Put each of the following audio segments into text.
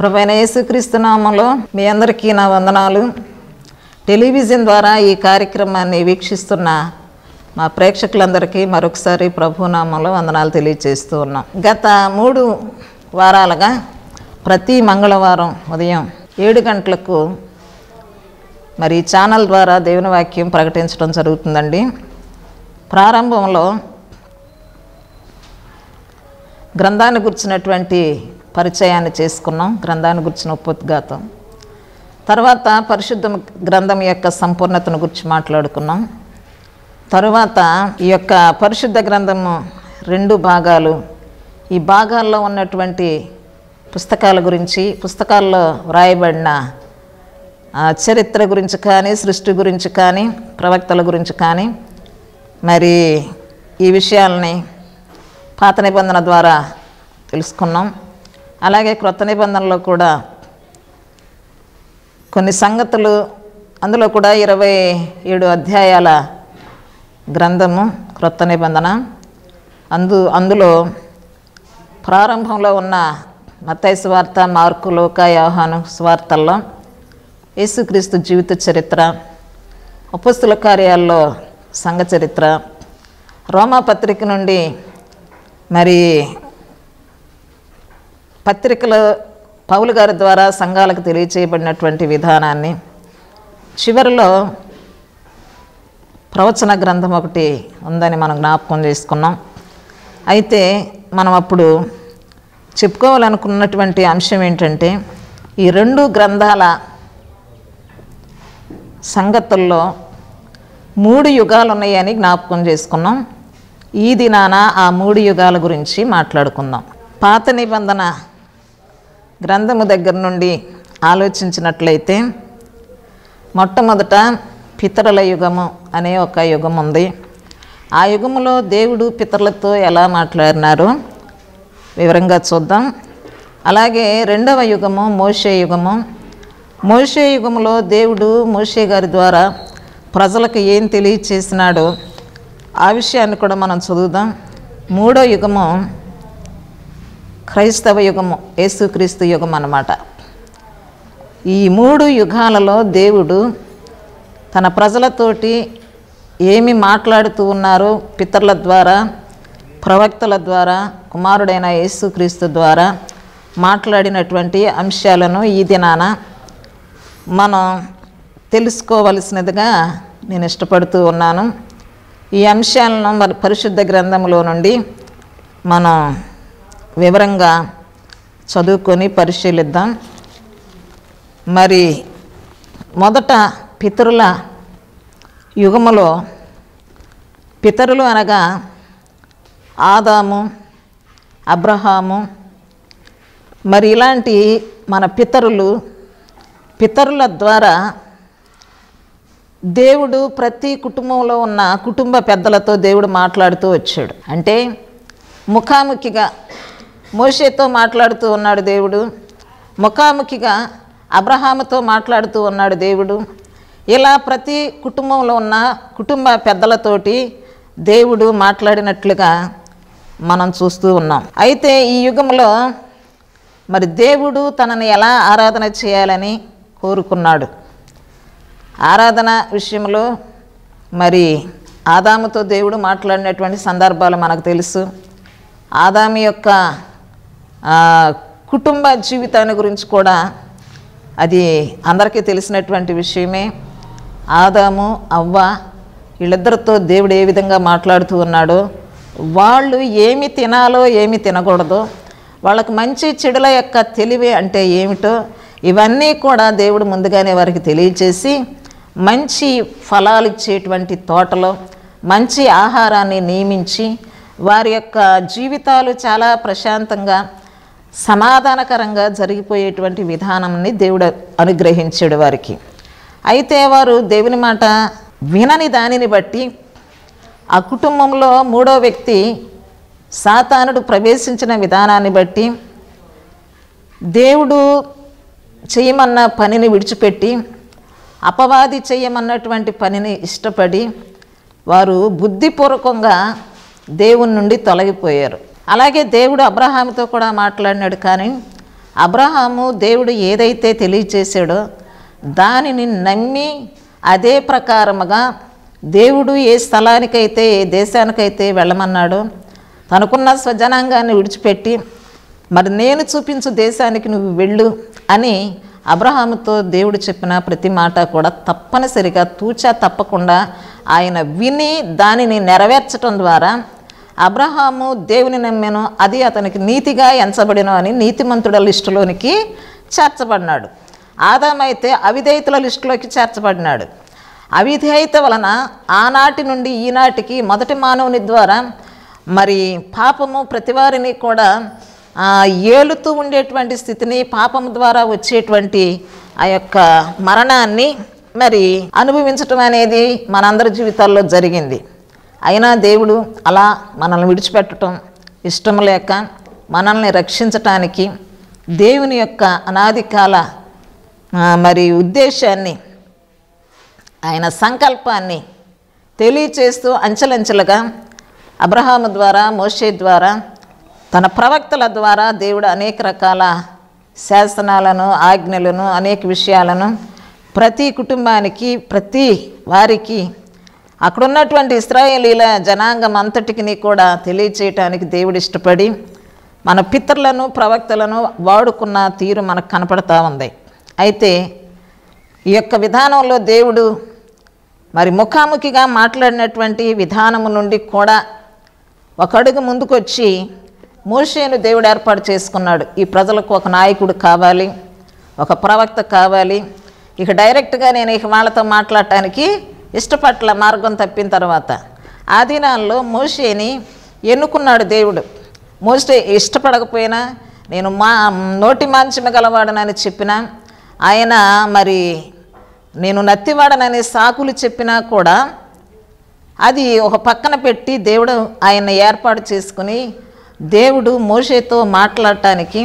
ప్రభైన నామంలో మీ అందరికీ నా వందనాలు. టెలివిజన్ ద్వారా ఈ కార్యక్రమాన్ని వీక్షిస్తున్న మా ప్రేక్షకులందరికీ మరొకసారి ప్రభునామంలో వందనాలు తెలియజేస్తూ ఉన్నాం. గత మూడు వారాలుగా ప్రతి మంగళవారం ఉదయం ఏడు గంటలకు మరి ఛానల్ ద్వారా దేవుని వాక్యం ప్రకటించడం జరుగుతుందండి. ప్రారంభంలో గ్రంథాన్ని గుర్చినటువంటి పరిచయాన్ని చేసుకున్నాం గ్రంథాన్ని గుర్చిన ఉపోద్ఘాతం తర్వాత పరిశుద్ధ గ్రంథం యొక్క సంపూర్ణతను గురించి మాట్లాడుకున్నాం. తరువాత ఈ యొక్క పరిశుద్ధ గ్రంథము రెండు భాగాలు. ఈ భాగాల్లో ఉన్నటువంటి పుస్తకాల గురించి పుస్తకాల్లో వ్రాయబడిన చరిత్ర గురించి కానీ సృష్టి గురించి కానీ ప్రవక్తల గురించి కానీ మరి ఈ విషయాల్ని పాత నిబంధన ద్వారా తెలుసుకున్నాం. అలాగే క్రొత్త నిబంధనలో కూడా కొన్ని సంగతులు అందులో కూడా ఇరవై ఏడు అధ్యాయాల గ్రంథము క్రొత్త నిబంధన. అందు అందులో ప్రారంభంలో ఉన్న మత్తయి స్వార్త మార్కు లోక యోహాను స్వార్తల్లో యేసుక్రీస్తు జీవిత చరిత్ర ఉపస్తుల కార్యాల్లో సంఘ చరిత్ర రోమా పత్రిక నుండి మరి పత్రికలు పౌలు గారి ద్వారా సంఘాలకు తెలియచేయబడినటువంటి విధానాన్ని చివరిలో ప్రవచన గ్రంథం ఒకటి ఉందని మనం జ్ఞాపకం చేసుకున్నాం. అయితే మనం అప్పుడు చెప్పుకోవాలనుకున్నటువంటి అంశం ఏంటంటే ఈ రెండు గ్రంథాల సంగతుల్లో మూడు యుగాలు ఉన్నాయని జ్ఞాపకం చేసుకున్నాం. ఈ దినాన ఆ మూడు యుగాల గురించి మాట్లాడుకుందాం. పాత నిబంధన గ్రంథము దగ్గర నుండి ఆలోచించినట్లయితే మొట్టమొదట పితరుల యుగము అనే ఒక యుగం ఉంది. ఆ యుగములో దేవుడు పితరులతో ఎలా మాట్లాడినారో వివరంగా చూద్దాం. అలాగే రెండవ యుగము మోషే యుగము. మోషే యుగములో దేవుడు మోషే గారి ద్వారా ప్రజలకు ఏం తెలియచేసినాడో ఆ విషయాన్ని కూడా మనం చదువుదాం. మూడో యుగము క్రైస్తవ యుగము యేసుక్రీస్తు యుగం అన్నమాట. ఈ మూడు యుగాలలో దేవుడు తన ప్రజలతోటి ఏమి మాట్లాడుతూ ఉన్నారో పితరుల ద్వారా ప్రవక్తల ద్వారా కుమారుడైన యేసుక్రీస్తు ద్వారా మాట్లాడినటువంటి అంశాలను ఈ దినాన మనం తెలుసుకోవలసినదిగా నేను ఇష్టపడుతూ ఉన్నాను. ఈ అంశాలను మరి పరిశుద్ధ గ్రంథంలో నుండి మనం వివరంగా చదువుకొని పరిశీలిద్దాం. మరి మొదట పితరుల యుగములో పితరులు అనగా ఆదాము అబ్రహాము మరి ఇలాంటి మన పితరులు పితరుల ద్వారా దేవుడు ప్రతి కుటుంబంలో ఉన్న కుటుంబ పెద్దలతో దేవుడు మాట్లాడుతూ వచ్చాడు. అంటే ముఖాముఖిగా మోషేతో మాట్లాడుతూ ఉన్నాడు దేవుడు. ముఖాముఖిగా అబ్రహాముతో మాట్లాడుతూ ఉన్నాడు దేవుడు. ఇలా ప్రతి కుటుంబంలో ఉన్న కుటుంబ పెద్దలతోటి దేవుడు మాట్లాడినట్లుగా మనం చూస్తూ ఉన్నాం. అయితే ఈ యుగంలో మరి దేవుడు తనని ఎలా ఆరాధన చేయాలని కోరుకున్నాడు? ఆరాధన విషయంలో మరి ఆదాముతో దేవుడు మాట్లాడినటువంటి సందర్భాలు మనకు తెలుసు. ఆదాము యొక్క కుటుంబ జీవితాన్ని గురించి కూడా అది అందరికీ తెలిసినటువంటి విషయమే. ఆదాము అవ్వ వీళ్ళిద్దరితో దేవుడు ఏ విధంగా మాట్లాడుతూ ఉన్నాడో వాళ్ళు ఏమి తినాలో ఏమి తినకూడదు వాళ్ళకు మంచి చెడుల యొక్క తెలివి అంటే ఏమిటో ఇవన్నీ కూడా దేవుడు ముందుగానే వారికి తెలియచేసి మంచి ఫలాలు ఇచ్చేటువంటి తోటలో మంచి ఆహారాన్ని నియమించి వారి యొక్క జీవితాలు చాలా ప్రశాంతంగా సమాధానకరంగా జరిగిపోయేటువంటి విధానంని దేవుడు అనుగ్రహించాడు వారికి. అయితే వారు దేవుని మాట వినని దానిని బట్టి ఆ కుటుంబంలో మూడో వ్యక్తి సాతానుడు ప్రవేశించిన విధానాన్ని బట్టి దేవుడు చేయమన్న పనిని విడిచిపెట్టి అపవాది చేయమన్నటువంటి పనిని ఇష్టపడి వారు బుద్ధిపూర్వకంగా దేవుని నుండి తొలగిపోయారు. అలాగే దేవుడు అబ్రహాముతో కూడా మాట్లాడినాడు కానీ అబ్రహాము దేవుడు ఏదైతే తెలియచేశాడో దానిని నమ్మి అదే ప్రకారముగా దేవుడు ఏ స్థలానికైతే ఏ దేశానికైతే వెళ్ళమన్నాడో తనకున్న స్వజనాంగాన్ని విడిచిపెట్టి మరి నేను చూపించు దేశానికి నువ్వు వెళ్ళు అని అబ్రహాముతో దేవుడు చెప్పిన ప్రతి మాట కూడా తప్పనిసరిగా తూచా తప్పకుండా ఆయన విని దానిని నెరవేర్చడం ద్వారా అబ్రహాము దేవుని నమ్మెను అది అతనికి నీతిగా ఎంచబడిను అని నీతిమంతుడ లిస్టులోనికి చేర్చబడినాడు. ఆదామైతే అవిధేయతల లిస్టులోకి చేర్చబడినాడు. అవిధేయత వలన ఆనాటి నుండి ఈనాటికి మొదటి మానవుని ద్వారా మరి పాపము ప్రతివారిని కూడా ఏలుతూ ఉండేటువంటి స్థితిని పాపం ద్వారా వచ్చేటువంటి ఆ యొక్క మరణాన్ని మరి అనుభవించటం అనేది మనందరి జీవితాల్లో జరిగింది. అయినా దేవుడు అలా మనల్ని విడిచిపెట్టడం ఇష్టం లేక మనల్ని రక్షించటానికి దేవుని యొక్క అనాది కాల మరి ఉద్దేశాన్ని ఆయన సంకల్పాన్ని తెలియచేస్తూ అంచెలంచెలుగా అబ్రహాము ద్వారా మోషే ద్వారా తన ప్రవక్తల ద్వారా దేవుడు అనేక రకాల శాసనాలను ఆజ్ఞలను అనేక విషయాలను ప్రతి కుటుంబానికి ప్రతి వారికి అక్కడ ఉన్నటువంటి ఇస్రాయేలీల జనాంగం అంతటికి కూడా తెలియచేయటానికి దేవుడు ఇష్టపడి మన పితరులను ప్రవక్తలను వాడుకున్న తీరు మనకు కనపడతా ఉంది. అయితే ఈ యొక్క విధానంలో దేవుడు మరి ముఖాముఖిగా మాట్లాడినటువంటి విధానము నుండి కూడా ఒక అడుగు ముందుకొచ్చి మోషేను దేవుడు ఏర్పాటు చేసుకున్నాడు. ఈ ప్రజలకు ఒక నాయకుడు కావాలి ఒక ప్రవక్త కావాలి. ఇక డైరెక్ట్గా నేను ఇక వాళ్ళతో మాట్లాడటానికి ఇష్టపట్ల మార్గం తప్పిన తర్వాత ఆ దినాల్లో మోషేని ఎన్నుకున్నాడు దేవుడు. మోసే ఇష్టపడకపోయినా నేను మా నోటి మాంచమ గలవాడనని చెప్పిన ఆయన మరి నేను నత్తివాడనని సాకులు చెప్పినా కూడా అది ఒక పక్కన పెట్టి దేవుడు ఆయన ఏర్పాటు చేసుకుని దేవుడు మోషేతో మాట్లాడటానికి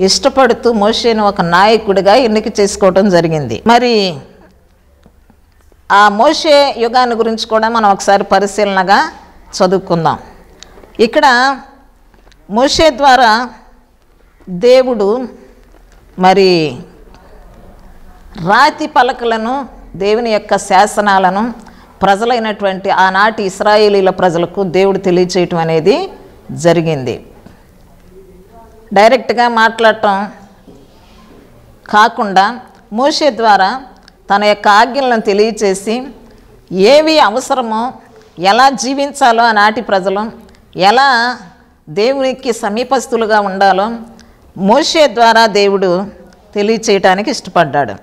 ఇష్టపడుతూ మోషేను ఒక నాయకుడిగా ఎన్నిక చేసుకోవడం జరిగింది. మరి ఆ మోషే యుగాన్ని గురించి కూడా మనం ఒకసారి పరిశీలనగా చదువుకుందాం. ఇక్కడ మోషే ద్వారా దేవుడు మరి రాతి పలకలను దేవుని యొక్క శాసనాలను ప్రజలైనటువంటి ఆనాటి ఇస్రాయేలీల ప్రజలకు దేవుడు తెలియచేయటం అనేది జరిగింది. డైరెక్ట్గా మాట్లాడటం కాకుండా మోషే ద్వారా తన యొక్క ఆజ్ఞలను తెలియచేసి ఏవి అవసరమో ఎలా జీవించాలో ఆనాటి ప్రజలు ఎలా దేవునికి సమీపస్తులుగా ఉండాలో మోషే ద్వారా దేవుడు తెలియచేయటానికి ఇష్టపడ్డాడు.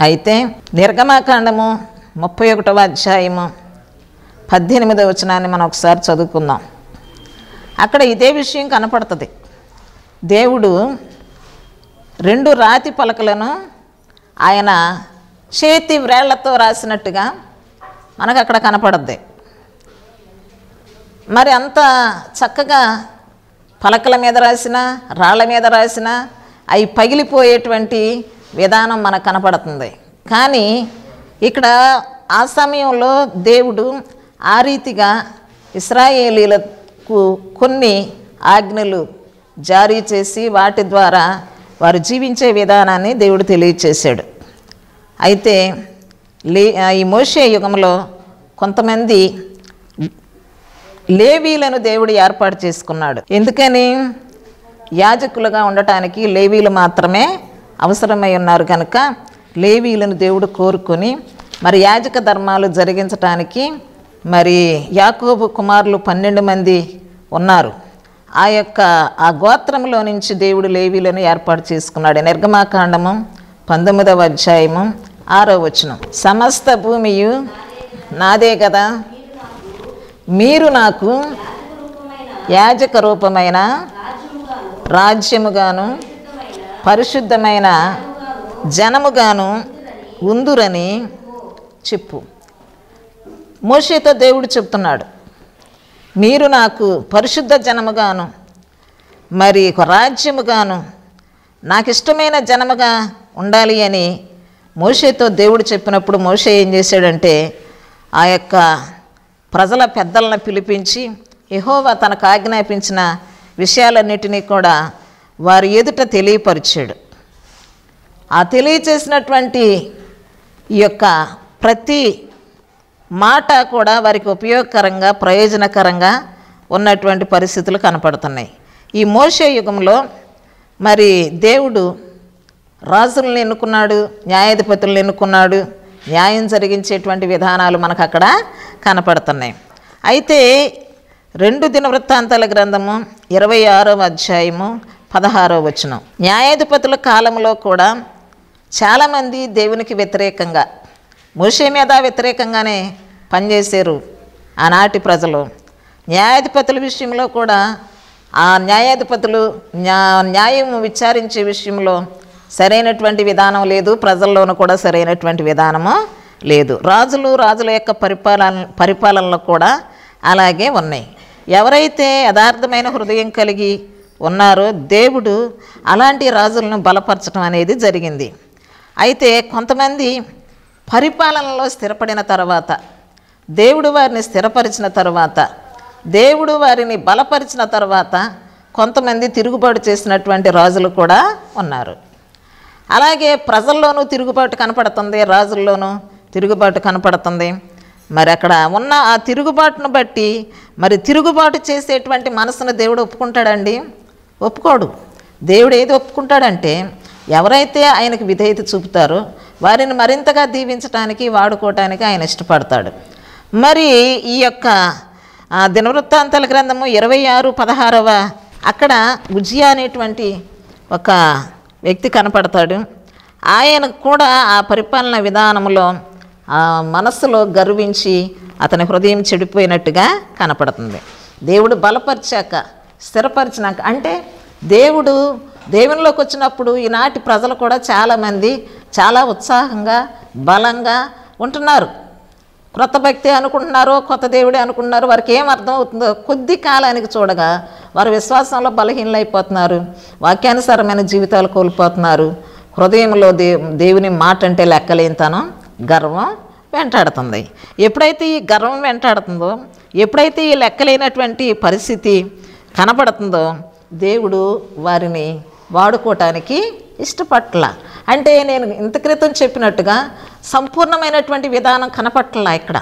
అయితే నిర్గమాకాండము ముప్పై ఒకటవ అధ్యాయము పద్దెనిమిదవ వచనాన్ని మనం ఒకసారి చదువుకుందాం. అక్కడ ఇదే విషయం కనపడుతుంది. దేవుడు రెండు రాతి పలకలను ఆయన చేతి వ్రేళ్ళతో రాసినట్టుగా మనకు అక్కడ కనపడద్ది. మరి అంత చక్కగా పలకల మీద రాసిన రాళ్ళ మీద రాసిన అవి పగిలిపోయేటువంటి విధానం మనకు కనపడుతుంది. కానీ ఇక్కడ ఆ సమయంలో దేవుడు ఆ రీతిగా ఇస్రాయేలీలకు కొన్ని ఆజ్ఞలు జారీ చేసి వాటి ద్వారా వారు జీవించే విధానాన్ని దేవుడు తెలియచేశాడు. అయితే లే ఈ మోషే యుగంలో కొంతమంది లేవీలను దేవుడు ఏర్పాటు చేసుకున్నాడు. ఎందుకని? యాజకులుగా ఉండటానికి లేవీలు మాత్రమే అవసరమై ఉన్నారు కనుక లేవీలను దేవుడు కోరుకొని మరి యాజక ధర్మాలు జరిగించటానికి మరి యాకోబు కుమారులు పన్నెండు మంది ఉన్నారు. ఆ యొక్క ఆ గోత్రంలో నుంచి దేవుడు లేవీలను ఏర్పాటు చేసుకున్నాడు. నిర్గమాకాండము పంతొమ్మిదవ అధ్యాయము ఆరో వచనం. సమస్త భూమియు నాదే కదా. మీరు నాకు యాజక రూపమైన రాజ్యముగాను పరిశుద్ధమైన జనముగాను ఉందురని చెప్పు. మోషేతో దేవుడు చెప్తున్నాడు. మీరు నాకు పరిశుద్ధ జనముగాను మరి ఒక రాజ్యముగాను నాకు ఇష్టమైన జనముగా ఉండాలి అని మోషేతో దేవుడు చెప్పినప్పుడు మోషే ఏం చేశాడంటే ఆ యొక్క ప్రజల పెద్దలను పిలిపించి యహోవా తనకు ఆజ్ఞాపించిన విషయాలన్నిటినీ కూడా వారి ఎదుట తెలియపరిచాడు. ఆ తెలియచేసినటువంటి ఈ యొక్క ప్రతి మాట కూడా వారికి ఉపయోగకరంగా ప్రయోజనకరంగా ఉన్నటువంటి పరిస్థితులు కనపడుతున్నాయి. ఈ మోసే యుగంలో మరి దేవుడు రాజులను ఎన్నుకున్నాడు న్యాయాధిపతులను ఎన్నుకున్నాడు న్యాయం జరిగించేటువంటి విధానాలు మనకు అక్కడ కనపడుతున్నాయి. అయితే రెండు దినవృత్తాంతాల గ్రంథము ఇరవై ఆరవ అధ్యాయము పదహారవ వచనం. న్యాయాధిపతుల కాలంలో కూడా చాలామంది దేవునికి వ్యతిరేకంగా మోషే మీద వ్యతిరేకంగానే పనిచేశారు ఆనాటి ప్రజలు. న్యాయాధిపతుల విషయంలో కూడా ఆ న్యాయాధిపతులు న్యా న్యాయం విచారించే విషయంలో సరైనటువంటి విధానం లేదు ప్రజల్లోనూ కూడా సరైనటువంటి విధానము లేదు. రాజులు రాజుల యొక్క పరిపాలన పరిపాలనలో కూడా అలాగే ఉన్నాయి. ఎవరైతే యథార్థమైన హృదయం కలిగి ఉన్నారో దేవుడు అలాంటి రాజులను బలపరచడం అనేది జరిగింది. అయితే కొంతమంది పరిపాలనలో స్థిరపడిన తర్వాత దేవుడు వారిని స్థిరపరిచిన తర్వాత దేవుడు వారిని బలపరిచిన తర్వాత కొంతమంది తిరుగుబాటు చేసినటువంటి రాజులు కూడా ఉన్నారు. అలాగే ప్రజల్లోనూ తిరుగుబాటు కనపడుతుంది రాజుల్లోనూ తిరుగుబాటు కనపడుతుంది. మరి అక్కడ ఉన్న ఆ తిరుగుబాటును బట్టి మరి తిరుగుబాటు చేసేటువంటి మనసును దేవుడు ఒప్పుకుంటాడండి? ఒప్పుకోడు. దేవుడు ఏది ఒప్పుకుంటాడంటే ఎవరైతే ఆయనకు విధేయత చూపుతారో వారిని మరింతగా దీవించడానికి వాడుకోవటానికి ఆయన ఇష్టపడతాడు. మరి ఈ యొక్క దినవృత్తాంతాల గ్రంథము ఇరవై ఆరు పదహారవ అక్కడ ఉజియా అనేటువంటి ఒక వ్యక్తి కనపడతాడు. ఆయన కూడా ఆ పరిపాలన విధానంలో ఆ మనస్సులో గర్వించి అతని హృదయం చెడిపోయినట్టుగా కనపడుతుంది. దేవుడు బలపరిచాక స్థిరపరిచినాక అంటే దేవుడు దేవునిలోకి వచ్చినప్పుడు ఈనాటి ప్రజలు కూడా చాలామంది చాలా ఉత్సాహంగా బలంగా ఉంటున్నారు. క్రొత్త భక్తి అనుకుంటున్నారు కొత్త దేవుడే అనుకుంటున్నారు వారికి ఏం అర్థం అవుతుందో కొద్ది కాలానికి చూడగా వారి విశ్వాసంలో బలహీనలైపోతున్నారు. వాక్యానుసారమైన జీవితాలు కోల్పోతున్నారు. హృదయంలో దే దేవుని మాట అంటే లెక్కలేనితనం గర్వం వెంటాడుతుంది. ఎప్పుడైతే ఈ గర్వం వెంటాడుతుందో ఎప్పుడైతే ఈ లెక్కలేనటువంటి పరిస్థితి కనపడుతుందో దేవుడు వారిని వాడుకోవటానికి ఇష్టపట్ల. అంటే నేను ఇంత క్రితం చెప్పినట్టుగా సంపూర్ణమైనటువంటి విధానం కనపట్ల ఇక్కడ.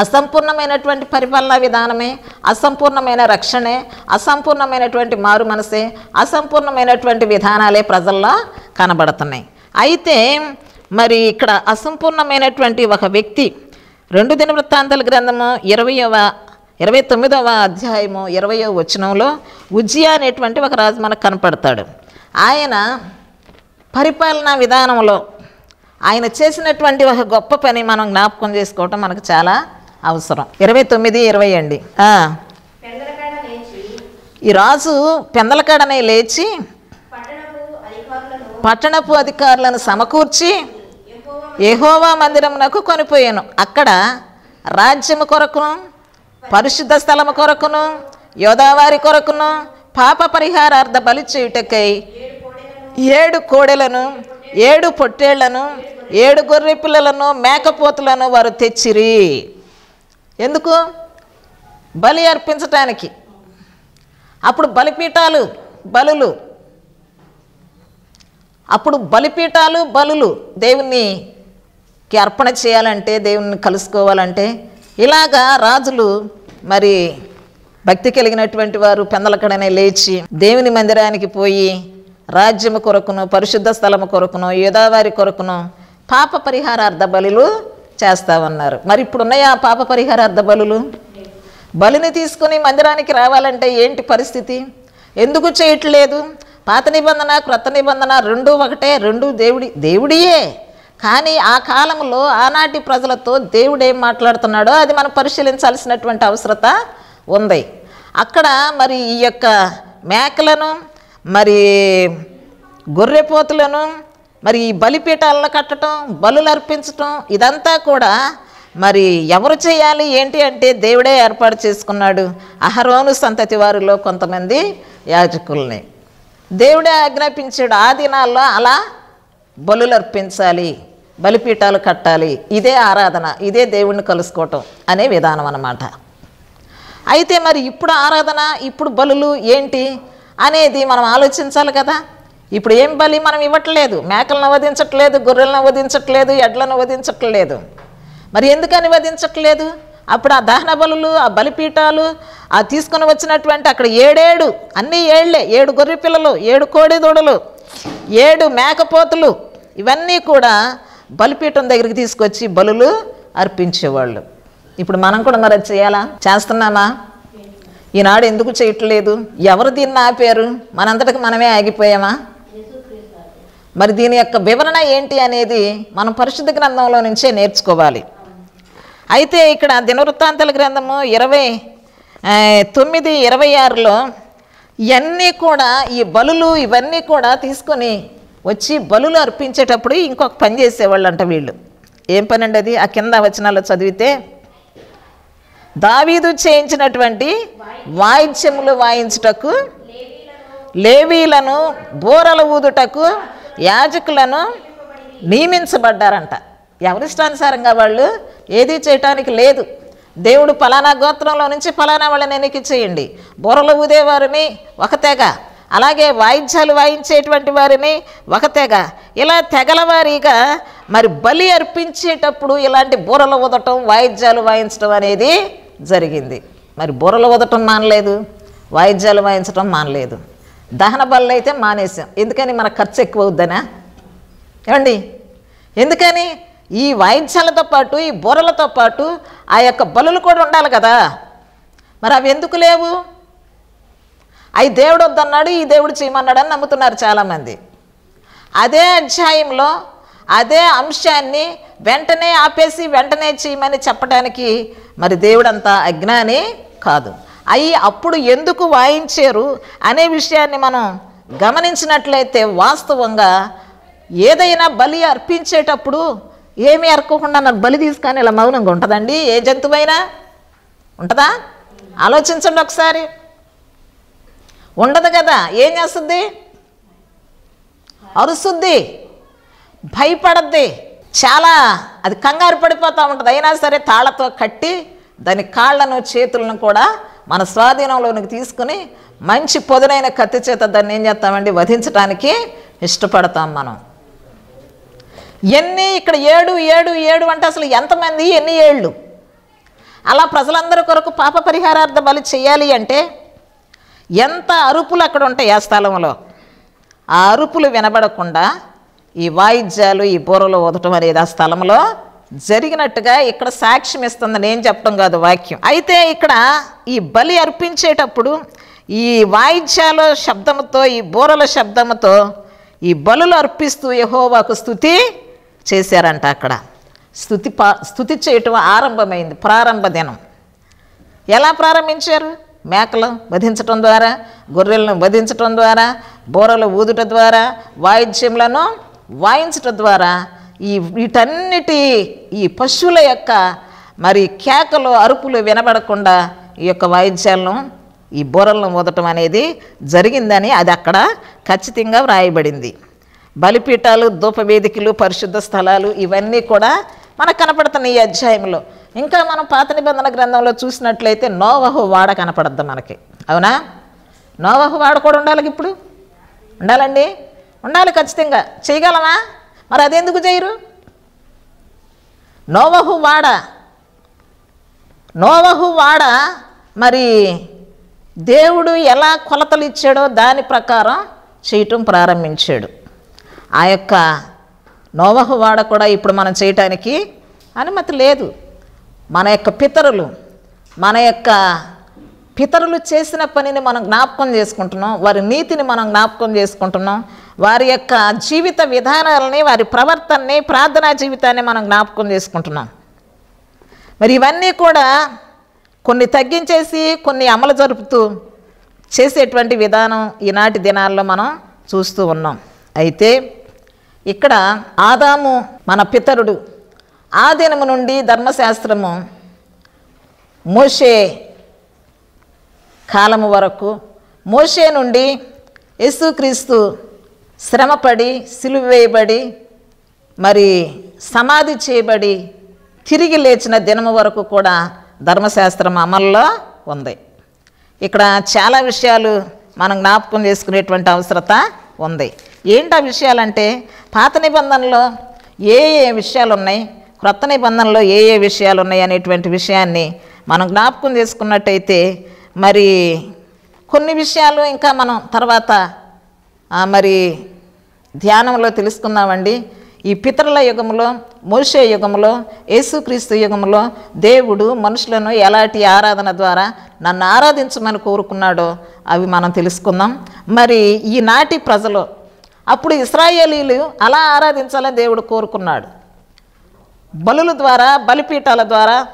అసంపూర్ణమైనటువంటి పరిపాలనా విధానమే అసంపూర్ణమైన రక్షణే అసంపూర్ణమైనటువంటి మారు మనసే అసంపూర్ణమైనటువంటి విధానాలే ప్రజల్లో కనబడుతున్నాయి. అయితే మరి ఇక్కడ అసంపూర్ణమైనటువంటి ఒక వ్యక్తి రెండు దిన వృత్తాంతాల గ్రంథము ఇరవయవ ఇరవై తొమ్మిదవ అధ్యాయము ఇరవై వచనంలో ఉజ్జియా అనేటువంటి ఒక రాజు మనకు కనపడతాడు. ఆయన పరిపాలనా విధానంలో ఆయన చేసినటువంటి ఒక గొప్ప పని మనం జ్ఞాపకం చేసుకోవటం మనకు చాలా అవసరం. ఇరవై తొమ్మిది ఇరవై అండి ఈ రాజు పెందలకాడనే లేచి పట్టణపు అధికారులను సమకూర్చి ఎహోవా మందిరమునకు కొనిపోయాను. అక్కడ రాజ్యము కొరకును పరిశుద్ధ స్థలము కొరకును యోదావారి కొరకును పాప పరిహారార్థ బలి చేయుటకై ఏడు కోడెలను ఏడు పొట్టేళ్ళను ఏడు గొర్రె పిల్లలను మేకపోతులను వారు తెచ్చిరి. ఎందుకు? బలి అర్పించటానికి. అప్పుడు బలిపీఠాలు బలులు. అప్పుడు బలిపీఠాలు బలులు. దేవుణ్ణికి అర్పణ చేయాలంటే దేవుణ్ణి కలుసుకోవాలంటే ఇలాగా రాజులు మరి భక్తి కలిగినటువంటి వారు పెందలకడనే లేచి దేవుని మందిరానికి పోయి రాజ్యము కొరకును పరిశుద్ధ స్థలము కొరకును యోదావారి కొరకును పాప పరిహారార్థ బలులు చేస్తా ఉన్నారు. మరి ఇప్పుడు ఉన్నాయా పాప పరిహారార్థ బలులు? బలిని తీసుకుని మందిరానికి రావాలంటే ఏంటి పరిస్థితి? ఎందుకు చేయట్లేదు? పాత నిబంధన క్రొత్త నిబంధన రెండు ఒకటే రెండు దేవుడి దేవుడియే. కానీ ఆ కాలంలో ఆనాటి ప్రజలతో దేవుడు ఏం మాట్లాడుతున్నాడో అది మనం పరిశీలించాల్సినటువంటి అవసరత ఉంది. అక్కడ మరి ఈ యొక్క మేకలను మరి గొర్రెపోతులను మరి బలిపీఠాలను కట్టడం బలులు అర్పించటం ఇదంతా కూడా మరి ఎవరు చేయాలి ఏంటి అంటే దేవుడే ఏర్పాటు చేసుకున్నాడు అహరోను సంతతి వారిలో కొంతమంది యాజకుల్ని. దేవుడే ఆజ్ఞాపించాడు ఆ దినాల్లో అలా బలులు అర్పించాలి బలిపీఠాలు కట్టాలి. ఇదే ఆరాధన ఇదే దేవుణ్ణి కలుసుకోవటం అనే విధానం అన్నమాట. అయితే మరి ఇప్పుడు ఆరాధన ఇప్పుడు బలులు ఏంటి అనేది మనం ఆలోచించాలి కదా. ఇప్పుడు ఏం బలి మనం ఇవ్వట్లేదు? మేకలను వధించట్లేదు గొర్రెలను వధించట్లేదు ఎడ్లను వధించట్లేదు. మరి ఎందుకని వధించట్లేదు? అప్పుడు ఆ దహన బలులు ఆ బలిపీఠాలు ఆ తీసుకొని వచ్చినటువంటి అక్కడ ఏడేడు అన్నీ ఏళ్ళే. ఏడు గొర్రె పిల్లలు ఏడు కోడి దూడలు ఏడు మేకపోతులు ఇవన్నీ కూడా బలిపీఠం దగ్గరికి తీసుకొచ్చి బలులు అర్పించేవాళ్ళు. ఇప్పుడు మనం కూడా మరి చేయాలా? చేస్తున్నామా? ఈనాడు ఎందుకు చేయట్లేదు? ఎవరు దీన్ని ఆపారు? మనంతటికి మనమే ఆగిపోయామా? మరి దీని యొక్క వివరణ ఏంటి అనేది మనం పరిశుద్ధ గ్రంథంలో నుంచే నేర్చుకోవాలి. అయితే ఇక్కడ దినవృత్తాంతాల గ్రంథము ఇరవై తొమ్మిది ఇరవై ఆరులో ఇవన్నీ కూడా ఈ బలులు ఇవన్నీ కూడా తీసుకొని వచ్చి బలులు అర్పించేటప్పుడు ఇంకొక పని చేసేవాళ్ళు అంట వీళ్ళు. ఏం పని అండి అది? ఆ కింద వచనాల్లో చదివితే దావీదు చేయించినటువంటి వాయిద్యములు వాయించుటకు లేవీలను బోరల ఊదుటకు యాజకులను నియమించబడ్డారంట. ఎవరిష్టానుసారంగా వాళ్ళు? ఏది చేయటానికి లేదు. దేవుడు ఫలానా గోత్రంలో నుంచి ఫలానా వాళ్ళని ఎన్నిక చేయండి. బొరలు ఊదేవారిని ఒక తెగ. అలాగే వాయిద్యాలు వాయించేటువంటి వారిని ఒక తెగ. ఇలా తెగల వారీగా మరి బలి అర్పించేటప్పుడు ఇలాంటి బూరలు ఊదటం వాయిద్యాలు వాయించడం అనేది జరిగింది. మరి బూరలు ఊదటం మానలేదు వాయిద్యాలు వాయించడం మానలేదు. దహన బళ్ళు అయితే మానేసాం ఎందుకని మన ఖర్చు ఎక్కువ అవుద్దనా ఏమండి? ఎందుకని? ఈ వాయిద్యాలతో పాటు ఈ బుర్రలతో పాటు ఆ యొక్క బలులు కూడా ఉండాలి కదా. మరి అవి ఎందుకు లేవు? అవి దేవుడు వద్దన్నాడు ఈ దేవుడు చేయమన్నాడు అని నమ్ముతున్నారు చాలామంది. అదే అధ్యాయంలో అదే అంశాన్ని వెంటనే ఆపేసి వెంటనే చేయమని చెప్పడానికి మరి దేవుడంత అజ్ఞాని కాదు. అవి అప్పుడు ఎందుకు వాయించారు అనే విషయాన్ని మనం గమనించినట్లయితే వాస్తవంగా ఏదైనా బలి అర్పించేటప్పుడు ఏమీ అరకోకుండా నాకు బలి తీసుకొని ఇలా మౌనంగా ఉంటుందండి? ఏ జంతువైనా? ఉంటుందా? ఆలోచించండి ఒకసారి. ఉండదు కదా. ఏం చేస్తుంది? అరుస్తుంది. భయపడద్ది. చాలా అది కంగారు పడిపోతూ ఉంటుంది. అయినా సరే తాళతో కట్టి దాని కాళ్ళను చేతులను కూడా మన స్వాధీనంలోనికి తీసుకుని మంచి పొదునైన కత్తి చేత దాన్ని ఏం చేస్తామండి? వధించడానికి ఇష్టపడతాం మనం. ఎన్ని ఇక్కడ ఏడు ఏడు ఏడు అంటే అసలు ఎంతమంది? ఎన్ని ఏళ్ళు? అలా ప్రజలందరి కొరకు పాప పరిహారార్థ బలి చేయాలి అంటే ఎంత అరుపులు అక్కడ ఉంటాయి ఆ స్థలంలో? ఆ అరుపులు వినబడకుండా ఈ వాయిద్యాలు ఈ బూరలు ఊదటం అనేది ఆ స్థలంలో జరిగినట్టుగా ఇక్కడ సాక్ష్యం ఇస్తుంది నేను చెప్పడం కాదు వాక్యం. అయితే ఇక్కడ ఈ బలి అర్పించేటప్పుడు ఈ వాయిద్యాల శబ్దముతో ఈ బూరల శబ్దముతో ఈ బలులు అర్పిస్తూ యహోవాకు స్థుతి చేశారంట అక్కడ. స్థుతి పా స్థుతి చేయటం ఆరంభమైంది ప్రారంభ దినం. ఎలా ప్రారంభించారు? మేకలు వధించటం ద్వారా గొర్రెలను వధించటం ద్వారా బోరలు ఊదుట ద్వారా వాయిద్యములను వాయించటం ద్వారా ఈ వీటన్నిటి ఈ పశువుల యొక్క మరి కేకలు అరుపులు వినబడకుండా ఈ యొక్క వాయిద్యాలను ఈ బోరలను ఊదటం అనేది జరిగిందని అది అక్కడ ఖచ్చితంగా వ్రాయబడింది. బలిపీఠాలు ధూపవేదికలు పరిశుద్ధ స్థలాలు ఇవన్నీ కూడా మనకు కనపడుతున్న ఈ అధ్యాయంలో. ఇంకా మనం పాత నిబంధన గ్రంథంలో చూసినట్లయితే నోవహు వాడ కనపడద్దు మనకి. అవునా? నోవహు వాడ కూడా ఉండాలి ఇప్పుడు? ఉండాలండి? ఉండాలి ఖచ్చితంగా. చేయగలమా? మరి అదెందుకు చేయరు? నోవహు వాడ. నోవహు వాడ మరి దేవుడు ఎలా కొలతలు ఇచ్చాడో దాని ప్రకారం చేయటం ప్రారంభించాడు. ఆ యొక్క నోవహు వాడ కూడా ఇప్పుడు మనం చేయటానికి అనుమతి లేదు. మన యొక్క పితరులు మన యొక్క పితరులు చేసిన పనిని మనం జ్ఞాపకం చేసుకుంటున్నాం వారి నీతిని మనం జ్ఞాపకం చేసుకుంటున్నాం వారి యొక్క జీవిత విధానాలని వారి ప్రవర్తనని ప్రార్థనా జీవితాన్ని మనం జ్ఞాపకం చేసుకుంటున్నాం. మరి ఇవన్నీ కూడా కొన్ని తగ్గించేసి కొన్ని అమలు జరుపుతూ చేసేటువంటి విధానం ఈనాటి దినాల్లో మనం చూస్తూ ఉన్నాం. అయితే ఇక్కడ ఆదాము మన పితరుడు. ఆ దినము నుండి ధర్మశాస్త్రము మోషే కాలము వరకు మోషే నుండి యేసుక్రీస్తు శ్రమపడి సిలువేయబడి మరి సమాధి చేయబడి తిరిగి లేచిన దినము వరకు కూడా ధర్మశాస్త్రం అమల్లో ఉంది. ఇక్కడ చాలా విషయాలు మనం జ్ఞాపకం చేసుకునేటువంటి అవసరత ఉంది. ఏంటి ఆ విషయాలంటే పాత నిబంధనలో ఏ ఏ విషయాలు ఉన్నాయి క్రొత్త నిబంధనలో ఏ ఏ విషయాలు ఉన్నాయి అనేటువంటి విషయాన్ని మనం జ్ఞాపకం చేసుకున్నట్టయితే మరి కొన్ని విషయాలు ఇంకా మనం తర్వాత మరి ధ్యానంలో తెలుసుకుందామండి. ఈ పితరుల యుగంలో మోషే యుగంలో యేసుక్రీస్తు యుగంలో దేవుడు మనుషులను ఎలాంటి ఆరాధన ద్వారా నన్ను ఆరాధించమని కోరుకున్నాడో అవి మనం తెలుసుకుందాం. మరి ఈనాటి ప్రజలు అప్పుడు ఇస్రాయేలీలు అలా ఆరాధించాలని దేవుడు కోరుకున్నాడు. బలుల ద్వారా బలిపీఠాల ద్వారా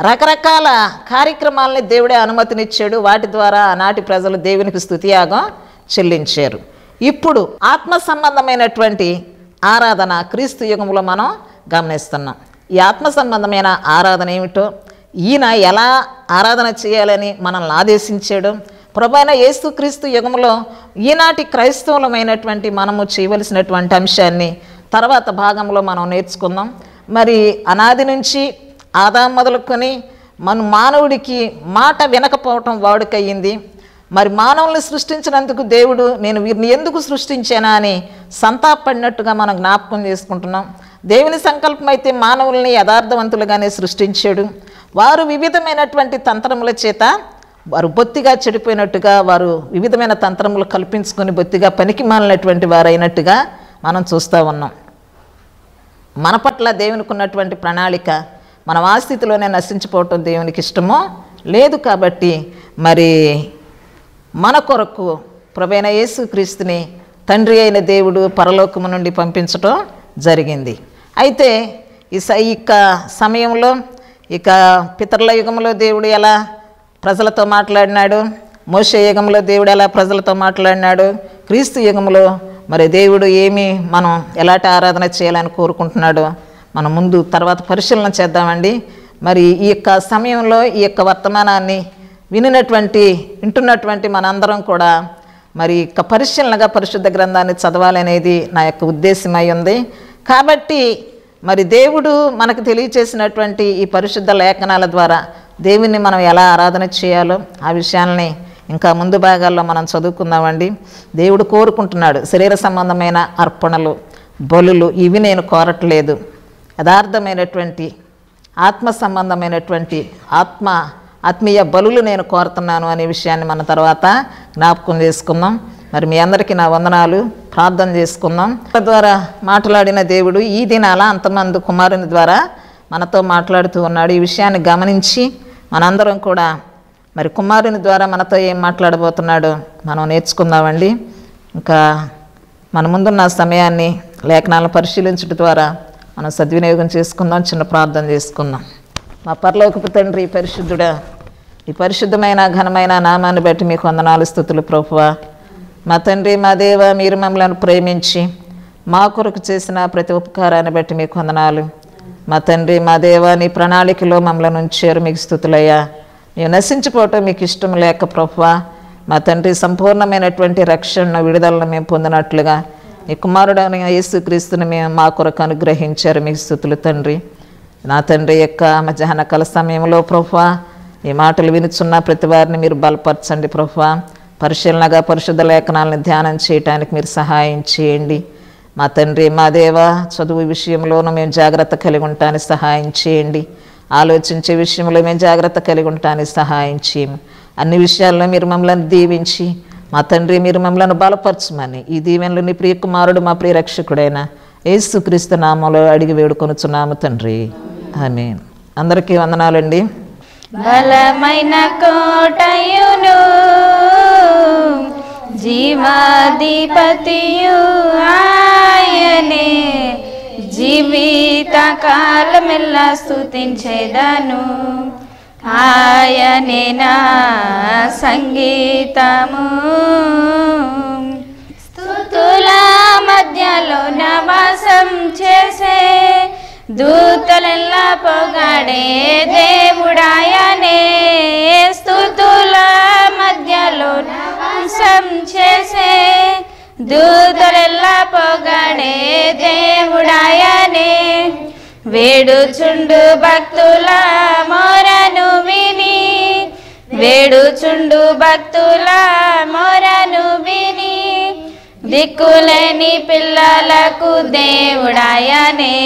రకరకాల కార్యక్రమాలని దేవుడే అనుమతినిచ్చాడు. వాటి ద్వారా ఆనాటి ప్రజలు దేవునికి స్థుతియాగం చెల్లించారు. ఇప్పుడు ఆత్మ సంబంధమైనటువంటి ఆరాధన క్రీస్తు యుగంలో మనం గమనిస్తున్నాం. ఈ ఆత్మ సంబంధమైన ఆరాధన ఏమిటో? ఈయన ఎలా ఆరాధన చేయాలని మనల్ని ఆదేశించాడు? ప్రభైన యేసుక్రీస్తు యుగంలో ఈనాటి క్రైస్తవులమైనటువంటి మనము చేయవలసినటువంటి అంశాన్ని తర్వాత భాగంలో మనం నేర్చుకుందాం. మరి అనాది నుంచి ఆదాం మొదలుకొని మన మానవుడికి మాట వినకపోవటం వాడుకయ్యింది. మరి మానవుల్ని సృష్టించినందుకు దేవుడు నేను వీరిని ఎందుకు సృష్టించానా అని సంతాపడినట్టుగా మనం జ్ఞాపకం చేసుకుంటున్నాం. దేవుని సంకల్పం అయితే మానవుల్ని యథార్థవంతులుగానే సృష్టించాడు. వారు వివిధమైనటువంటి తంత్రముల చేత వారు బొత్తిగా చెడిపోయినట్టుగా వారు వివిధమైన తంత్రములు కల్పించుకొని బొత్తిగా పనికి మాలినటువంటి వారైనట్టుగా మనం చూస్తూ ఉన్నాం. మన పట్ల దేవునికి ఉన్నటువంటి ప్రణాళిక మనం ఆ స్థితిలోనే నశించిపోవటం దేవునికి ఇష్టమో లేదు కాబట్టి మరి మన కొరకు ప్రభైన యేసుక్రీస్తుని తండ్రి అయిన దేవుడు పరలోకము నుండి పంపించటం జరిగింది. అయితే ఈ స ఇక సమయంలో ఇక పితరుల యుగంలో దేవుడు ఎలా ప్రజలతో మాట్లాడినాడు. మోస యుగంలో దేవుడు ఎలా ప్రజలతో మాట్లాడినాడు? క్రీస్తు యుగంలో మరి దేవుడు ఏమి మనం ఎలాంటి ఆరాధన చేయాలని కోరుకుంటున్నాడో? మనం ముందు తర్వాత పరిశీలన చేద్దామండి. మరి ఈ యొక్క సమయంలో ఈ యొక్క వర్తమానాన్ని వినినటువంటి వింటున్నటువంటి మనందరం కూడా మరి ఇక పరిశీలనగా పరిశుద్ధ గ్రంథాన్ని చదవాలనేది నా యొక్క ఉద్దేశమై ఉంది. కాబట్టి మరి దేవుడు మనకు తెలియచేసినటువంటి ఈ పరిశుద్ధ లేఖనాల ద్వారా దేవుణ్ణి మనం ఎలా ఆరాధన చేయాలో ఆ విషయాల్ని ఇంకా ముందు భాగాల్లో మనం చదువుకుందామండి. దేవుడు కోరుకుంటున్నాడు శరీర సంబంధమైన అర్పణలు బలులు ఇవి నేను కోరట్లేదు. యథార్థమైనటువంటి ఆత్మ సంబంధమైనటువంటి ఆత్మ ఆత్మీయ బలులు నేను కోరుతున్నాను అనే విషయాన్ని మన తర్వాత జ్ఞాపకం చేసుకుందాం. మరి మీ అందరికీ నా వందనాలు. ప్రార్థన చేసుకుందాం. ద్వారా మాట్లాడిన దేవుడు ఈ దినాల అంతమంది కుమారుని ద్వారా మనతో మాట్లాడుతూ ఉన్నాడు. ఈ విషయాన్ని గమనించి మనందరం కూడా. మరి కుమారుని ద్వారా మనతో ఏం మాట్లాడబోతున్నాడో? మనం నేర్చుకుందామండి. ఇంకా మన ముందున్న సమయాన్ని లేఖనాలను పరిశీలించడం ద్వారా మనం సద్వినియోగం చేసుకుందాం చిన్న ప్రార్థన చేసుకుందాం. మా పరలోకపు తండ్రి పరిశుద్ధుడా ఈ పరిశుద్ధమైన ఘనమైన నామాన్ని బట్టి మీకు వందనాలు స్థుతులు ప్రభువా. మా తండ్రి మా దేవ మీరు మమ్మల్ని ప్రేమించి మా కొరకు చేసిన ప్రతి ఉపకారాన్ని బట్టి మీకు వందనాలు. మా తండ్రి మా దేవ నీ ప్రణాళికలో మమ్మల్ని ఉంచారు మీకు స్థుతులయ్యా. మేము నశించిపోవటం మీకు ఇష్టం లేక ప్రభువా. మా తండ్రి సంపూర్ణమైనటువంటి రక్షణ విడుదలను మేము పొందినట్లుగా. నీ కుమారుడైన యేసుక్రీస్తుని మేము మా కొరకు అనుగ్రహించారు మీకు స్థుతులు తండ్రి. నా తండ్రి యొక్క మధ్యాహ్న కల సమయంలో ప్రభువా ఈ మాటలు వినుచున్న ప్రతి వారిని మీరు బలపరచండి ప్రభువా. పరిశీలనగా పరిశుద్ధ లేఖనాలను ధ్యానం చేయటానికి మీరు సహాయం చేయండి. మా తండ్రి మా దేవ చదువు విషయంలోనూ మేము జాగ్రత్త కలిగి ఉండటానికి సహాయం చేయండి. ఆలోచించే విషయంలో మేము జాగ్రత్త కలిగి ఉండటానికి సహాయం చేయము అన్ని విషయాల్లో మీరు మమ్మల్ని దీవించి మా తండ్రి మీరు మమ్మల్ని బలపరచమని ఈ దీవెనలు నీ ప్రియ కుమారుడు మా ప్రియ రక్షకుడైన యేసుక్రీస్తు నామంలో అడిగి వేడుకొనుచున్నాము తండ్రి. ఆమె అందరికీ వందనాలండి. బలమైన కోటయును జీవాధిపతియు ఆయనే. జీవిత కాలమెల్లా స్థుతించేదను ఆయనే నా సంగీతము. స్థుతుల మధ్యలో నవాసం చేసే దూతలెల్లా పొగాడే దేవుడాయనే. స్థుతుల మధ్యలో నవాసం చేసే. దూతలెల్లా పొగాడే దేవుడాయనే. వేడుచుండు భక్తుల మొరను విని. వేడుచుండు భక్తుల మొరను విని. దిక్కులేని పిల్లలకు దేవుడాయనే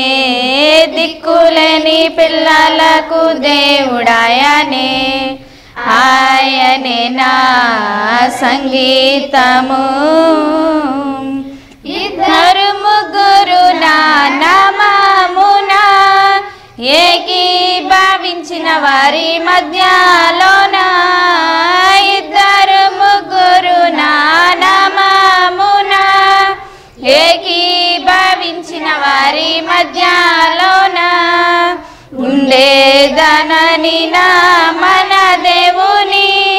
దిక్కులేని పిల్లలకు దేవుడాయనే. ఆయనే నా సంగీతము. ఇద్దరు ముగ్గురు నా నామమున ఏకీభవించిన వారి మధ్యలోనా ఏకీభవించిన వారి మధ్యలోన ఉండేదనని నా మన దేవుని.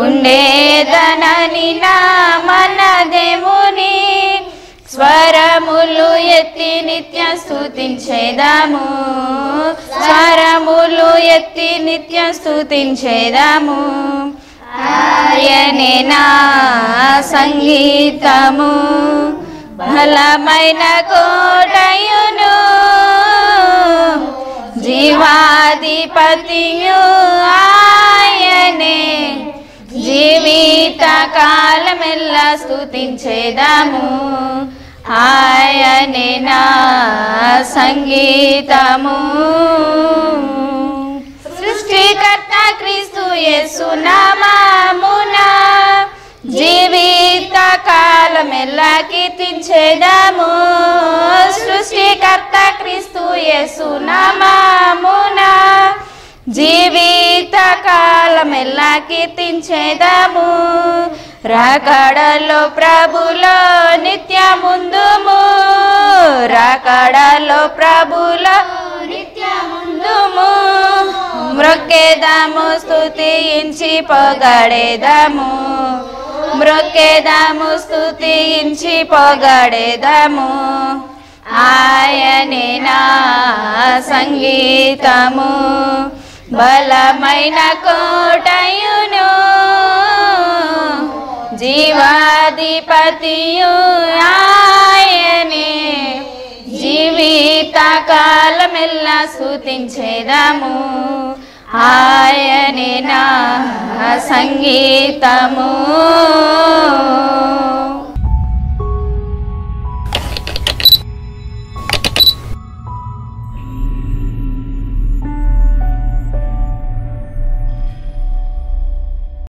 ఉండేదనని నా మన దేవుని. స్వరములు ఎత్తి నిత్య స్థుతించేదాము స్వరములు ఎత్తి నిత్య స్థుతించేదాము ఆయనే నా సంగీతము. బలమైన కోటయును జీవాధిపతియు ఆయనే. జీవిత కాలమెల్లా స్థుతించేదాము ఆయనే నా సంగీతము. సృష్టికర్త క్రీస్తు యేసు నామమున జీవిత కాలమెల్లా కీర్తించేదాము సృష్టికర్త క్రీస్తు యేసునామామున జీవిత కాలమెల్లా కీర్తించేదాము రాకడలో ప్రభులో నిత్య ముందుము రాకడలో ప్రభులో నిత్య ముందుము మ్రొక్కేదాము స్థుతించి పొగడేదాము. మ్రొక్కేదాము స్థుతించి పొగడేదాము. ఆయనే నా సంగీతము. బలమైన కోటయును జీవాధిపతియు ఆయనే. జీవిత కాలమెల్లా స్థుతించేదాము ఆయనే నా సంగీతము